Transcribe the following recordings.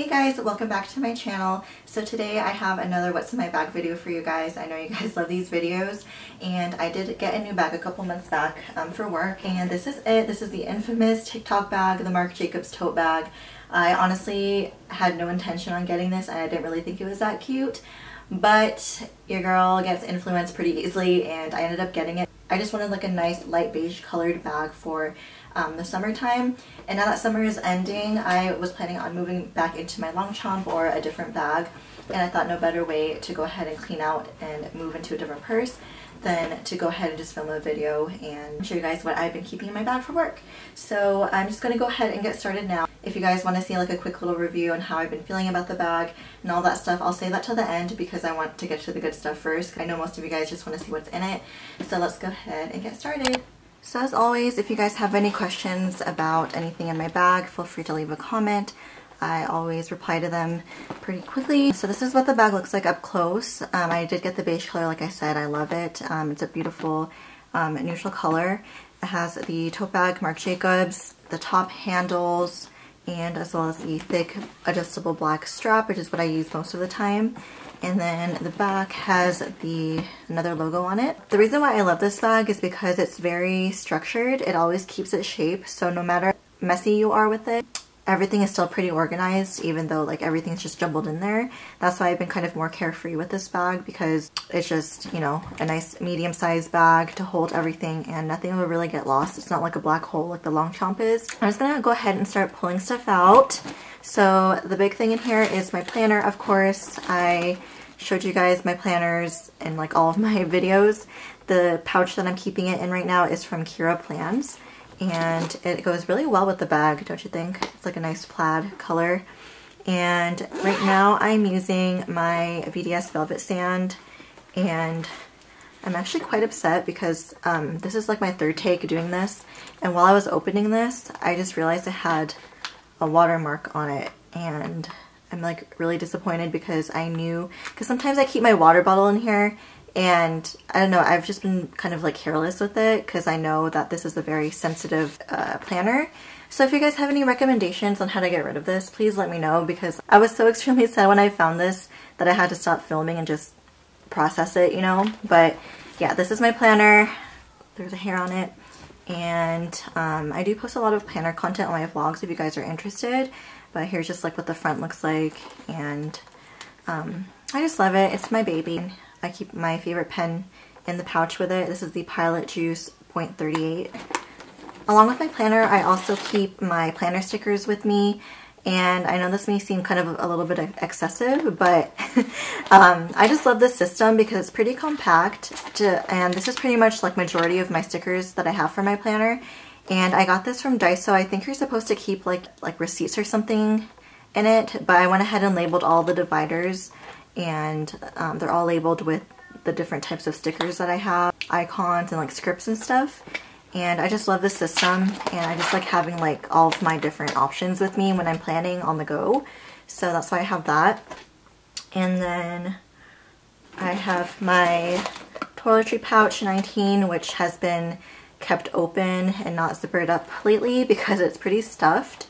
Hey guys, welcome back to my channel. So today I have another what's in my bag video for you guys. I know you guys love these videos and I did get a new bag a couple months back um, for work and this is it. This is the infamous TikTok bag, the Marc Jacobs tote bag. I honestly had no intention on getting this and I didn't really think it was that cute but your girl gets influenced pretty easily and I ended up getting it. I just wanted like a nice light beige colored bag for um, the summertime and now that summer is ending I was planning on moving back into my Longchamp or a different bag and I thought no better way to go ahead and clean out and move into a different purse than to go ahead and just film a video and show you guys what I've been keeping in my bag for work. So I'm just going to go ahead and get started now. If you guys want to see like a quick little review on how I've been feeling about the bag and all that stuff, I'll save that till the end because I want to get to the good stuff first. I know most of you guys just want to see what's in it. So let's go ahead and get started. So as always, if you guys have any questions about anything in my bag, feel free to leave a comment. I always reply to them pretty quickly. So this is what the bag looks like up close. Um, I did get the beige color, like I said, I love it. Um, it's a beautiful um, neutral color. It has the tote bag Marc Jacobs, the top handles, and as well as the thick adjustable black strap, which is what I use most of the time. And then the back has the another logo on it. The reason why I love this bag is because it's very structured. It always keeps its shape, so no matter messy you are with it, everything is still pretty organized even though like everything's just jumbled in there. That's why I've been kind of more carefree with this bag because it's just, you know, a nice medium sized bag to hold everything and nothing will really get lost. It's not like a black hole like the Longchamp is. I'm just gonna go ahead and start pulling stuff out. So the big thing in here is my planner, of course. I showed you guys my planners in like all of my videos. The pouch that I'm keeping it in right now is from Kira Plans and it goes really well with the bag, don't you think? It's like a nice plaid color. And right now I'm using my VDS Velvet Sand and I'm actually quite upset because um, this is like my third take doing this and while I was opening this I just realized it had a watermark on it and I'm like really disappointed because I knew because sometimes I keep my water bottle in here and I don't know, I've just been kind of like careless with it because I know that this is a very sensitive uh, planner. So if you guys have any recommendations on how to get rid of this, please let me know because I was so extremely sad when I found this that I had to stop filming and just process it, you know? But yeah, this is my planner. There's a hair on it. And um, I do post a lot of planner content on my vlogs if you guys are interested. But here's just like what the front looks like. And um, I just love it. It's my baby. I keep my favorite pen in the pouch with it. This is the Pilot Juice .38. Along with my planner, I also keep my planner stickers with me. And I know this may seem kind of a little bit excessive, but um, I just love this system because it's pretty compact. To, and this is pretty much like majority of my stickers that I have for my planner. And I got this from Daiso. I think you're supposed to keep like, like receipts or something in it, but I went ahead and labeled all the dividers and um, they're all labeled with the different types of stickers that I have, icons and like scripts and stuff. And I just love the system and I just like having like all of my different options with me when I'm planning on the go. So that's why I have that. And then I have my toiletry pouch 19 which has been kept open and not zippered up lately because it's pretty stuffed.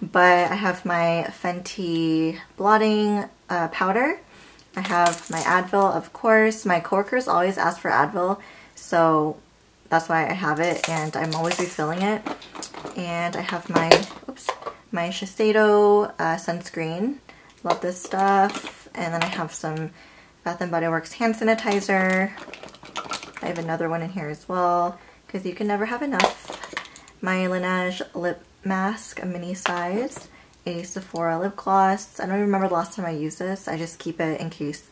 But I have my Fenty blotting uh, powder I have my Advil, of course. My coworkers always ask for Advil, so that's why I have it, and I'm always refilling it. And I have my, oops, my Shiseido uh, sunscreen. Love this stuff. And then I have some Bath & Body Works hand sanitizer. I have another one in here as well, because you can never have enough. My Laneige lip mask, a mini size a Sephora lip gloss. I don't even remember the last time I used this. I just keep it in case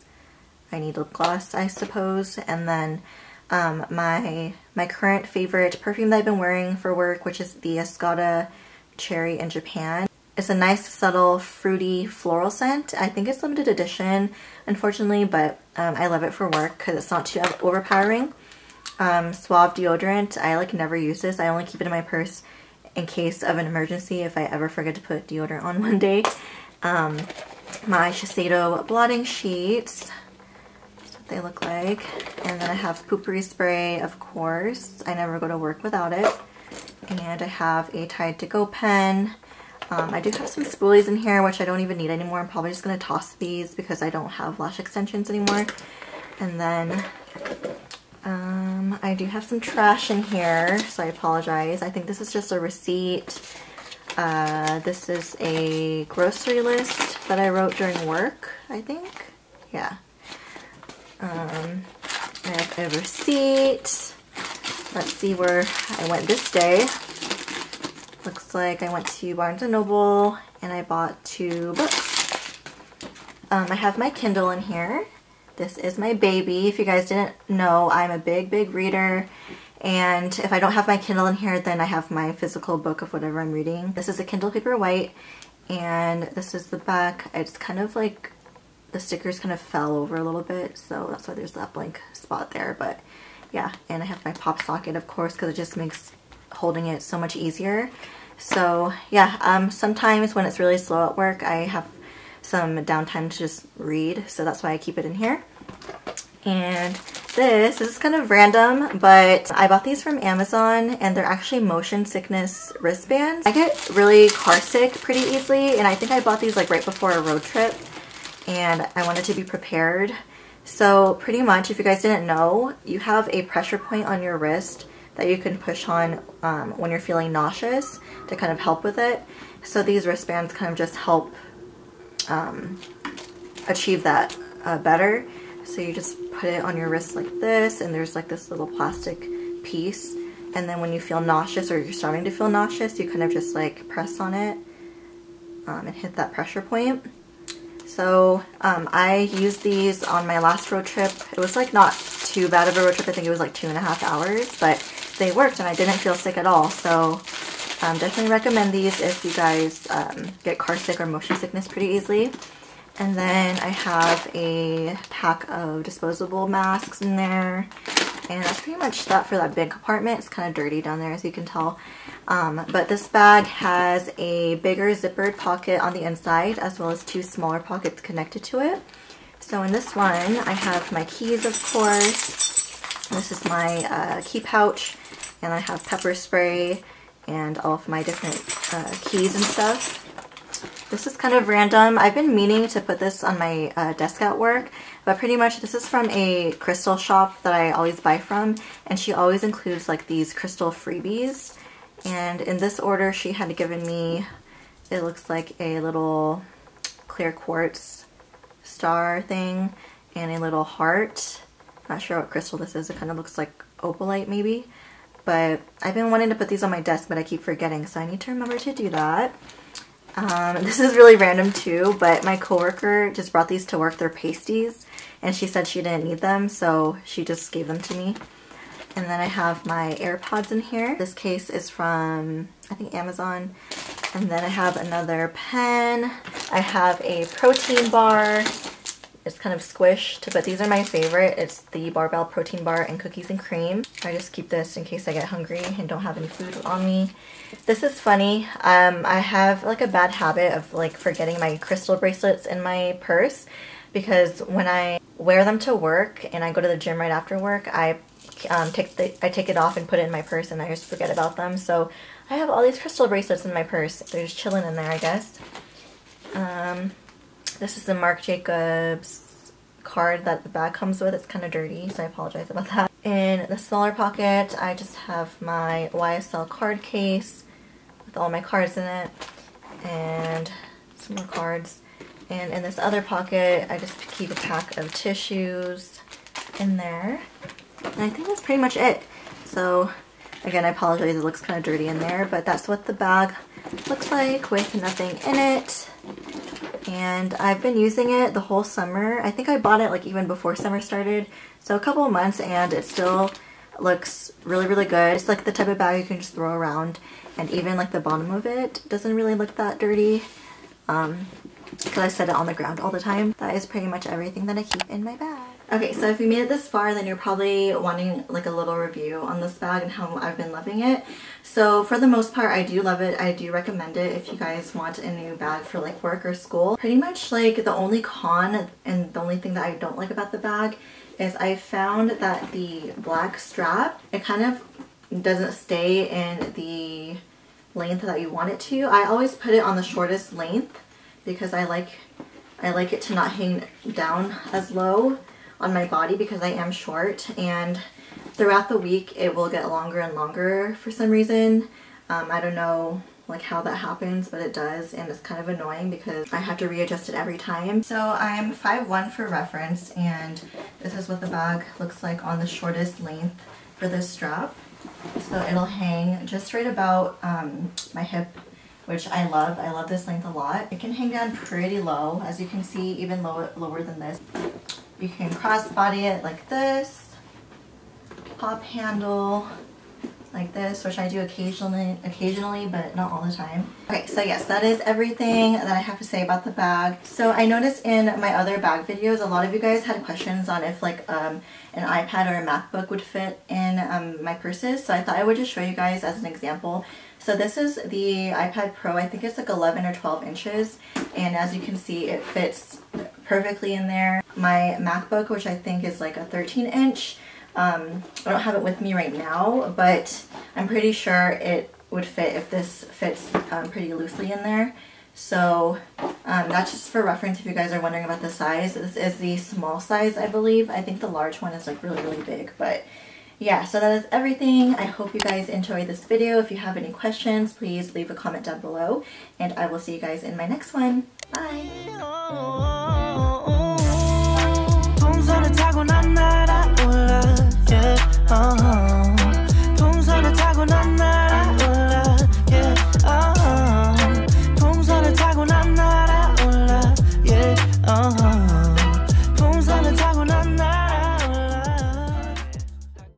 I need lip gloss, I suppose. And then um, my my current favorite perfume that I've been wearing for work, which is the Escada Cherry in Japan. It's a nice, subtle, fruity floral scent. I think it's limited edition, unfortunately, but um, I love it for work because it's not too overpowering. Um, Suave deodorant. I like never use this. I only keep it in my purse in case of an emergency if I ever forget to put deodorant on one day. Um, my Shiseido blotting sheets. That's what they look like. And then I have Poo-Pourri spray, of course. I never go to work without it. And I have a Tide to Go pen. Um, I do have some spoolies in here, which I don't even need anymore. I'm probably just going to toss these because I don't have lash extensions anymore. And then I do have some trash in here, so I apologize. I think this is just a receipt. Uh, this is a grocery list that I wrote during work, I think. Yeah. Um, I have a receipt. Let's see where I went this day. Looks like I went to Barnes & Noble and I bought two books. Um, I have my Kindle in here. This is my baby. If you guys didn't know, I'm a big, big reader. And if I don't have my Kindle in here, then I have my physical book of whatever I'm reading. This is a Kindle Paperwhite, and this is the back. It's kind of like the stickers kind of fell over a little bit, so that's why there's that blank spot there. But yeah, and I have my pop socket, of course, because it just makes holding it so much easier. So yeah, um, sometimes when it's really slow at work, I have some downtime to just read, so that's why I keep it in here. And this, this is kind of random, but I bought these from Amazon and they're actually motion sickness wristbands. I get really car sick pretty easily and I think I bought these like right before a road trip and I wanted to be prepared. So pretty much, if you guys didn't know, you have a pressure point on your wrist that you can push on um, when you're feeling nauseous to kind of help with it. So these wristbands kind of just help um, achieve that uh, better. So you just put it on your wrist like this and there's like this little plastic piece. And then when you feel nauseous or you're starting to feel nauseous, you kind of just like press on it um, and hit that pressure point. So um, I used these on my last road trip. It was like not too bad of a road trip. I think it was like two and a half hours, but they worked and I didn't feel sick at all. So um, definitely recommend these if you guys um, get car sick or motion sickness pretty easily. And then I have a pack of disposable masks in there. And that's pretty much that for that big compartment. It's kind of dirty down there as you can tell. Um, but this bag has a bigger zippered pocket on the inside as well as two smaller pockets connected to it. So in this one, I have my keys, of course. This is my uh, key pouch. And I have pepper spray and all of my different uh, keys and stuff. This is kind of random. I've been meaning to put this on my uh, desk at work, but pretty much this is from a crystal shop that I always buy from, and she always includes like these crystal freebies. And in this order, she had given me, it looks like a little clear quartz star thing and a little heart. Not sure what crystal this is. It kind of looks like opalite maybe. But I've been wanting to put these on my desk, but I keep forgetting, so I need to remember to do that. Um, this is really random too, but my coworker just brought these to work. They're pasties, and she said she didn't need them, so she just gave them to me. And then I have my AirPods in here. This case is from, I think, Amazon. And then I have another pen. I have a protein bar. It's kind of squished, but these are my favorite. It's the Barebells Protein Bar and Cookies and Cream. I just keep this in case I get hungry and don't have any food on me. This is funny. Um, I have like a bad habit of like forgetting my crystal bracelets in my purse because when I wear them to work and I go to the gym right after work, I um, take the I take it off and put it in my purse and I just forget about them. So I have all these crystal bracelets in my purse. They're just chilling in there, I guess. Um, this is the Marc Jacobs card that the bag comes with. It's kind of dirty, so I apologize about that. In the smaller pocket, I just have my YSL card case with all my cards in it and some more cards. And in this other pocket, I just keep a pack of tissues in there. And I think that's pretty much it. So again, I apologize, it looks kind of dirty in there, but that's what the bag looks like with nothing in it and I've been using it the whole summer. I think I bought it like even before summer started, so a couple of months and it still looks really really good. It's like the type of bag you can just throw around and even like the bottom of it doesn't really look that dirty. Um, because I set it on the ground all the time. That is pretty much everything that I keep in my bag. Okay, so if you made it this far, then you're probably wanting like a little review on this bag and how I've been loving it. So for the most part, I do love it. I do recommend it if you guys want a new bag for like work or school. Pretty much like the only con and the only thing that I don't like about the bag is I found that the black strap, it kind of doesn't stay in the length that you want it to. I always put it on the shortest length because I like I like it to not hang down as low on my body because I am short and throughout the week it will get longer and longer for some reason. Um, I don't know like how that happens but it does and it's kind of annoying because I have to readjust it every time. So I'm 5'1 for reference and this is what the bag looks like on the shortest length for this strap. So it'll hang just right about um, my hip which I love. I love this length a lot. It can hang down pretty low as you can see even low, lower than this. You can crossbody it like this, pop handle, like this, which I do occasionally, occasionally, but not all the time. Okay, so yes, that is everything that I have to say about the bag. So I noticed in my other bag videos, a lot of you guys had questions on if like um, an iPad or a MacBook would fit in um, my purses. So I thought I would just show you guys as an example. So this is the iPad Pro. I think it's like 11 or 12 inches. And as you can see, it fits perfectly in there. My MacBook, which I think is like a 13 inch, um, I don't have it with me right now, but I'm pretty sure it would fit if this fits um, pretty loosely in there. So um, that's just for reference if you guys are wondering about the size. This is the small size, I believe. I think the large one is like really, really big, but yeah, so that is everything. I hope you guys enjoyed this video. If you have any questions, please leave a comment down below, and I will see you guys in my next one.